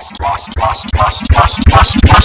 Lost, lost, lost, lost, lost, lost, lost.